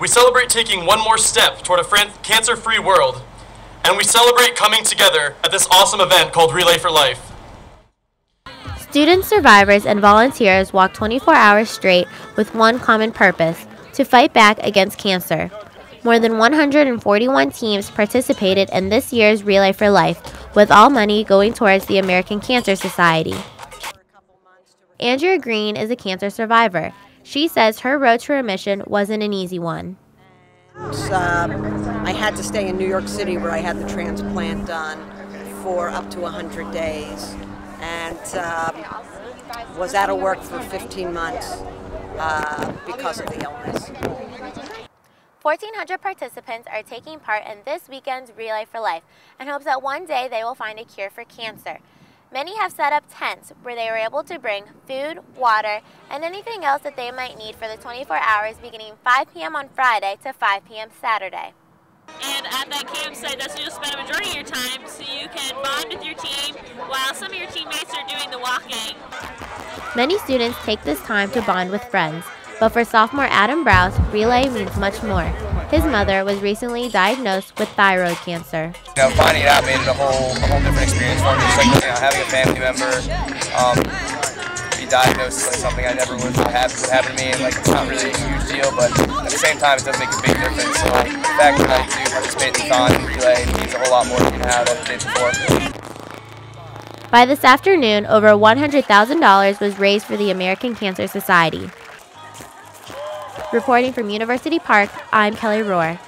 We celebrate taking one more step toward a cancer free world. And we celebrate coming together at this awesome event called Relay for Life. Students, survivors, and volunteers walk 24 hours straight with one common purpose to fight back against cancer. More than 141 teams participated in this year's Relay for Life, with all money going towards the American Cancer Society. Andrea Green is a cancer survivor. She says her road to remission wasn't an easy one. Uh, I had to stay in New York City where I had the transplant done for up to 100 days and uh, was out of work for 15 months uh, because of the illness. 1,400 participants are taking part in this weekend's Relay for Life and hopes that one day they will find a cure for cancer. Many have set up tents where they were able to bring food, water, and anything else that they might need for the 24 hours beginning 5 p.m. on Friday to 5 p.m. Saturday. And at that campsite, that's where you'll spend a majority of your time so you can bond with your team while some of your teammates are doing the walking. Many students take this time to bond with friends, but for sophomore Adam Browse, relay means much more. His mother was recently diagnosed with thyroid cancer. You know, finding out made it a whole, a whole different experience for me. Just like you know, having a family member um, be diagnosed with something I never would have happened, would happen to me, and like it's not really a huge deal, but at the same time, it does make a big difference. So like, the fact that I do participate in the thon and relay means a whole lot more than how that did before. By this afternoon, over $100,000 was raised for the American Cancer Society. Reporting from University Park, I'm Kelly Rohrer.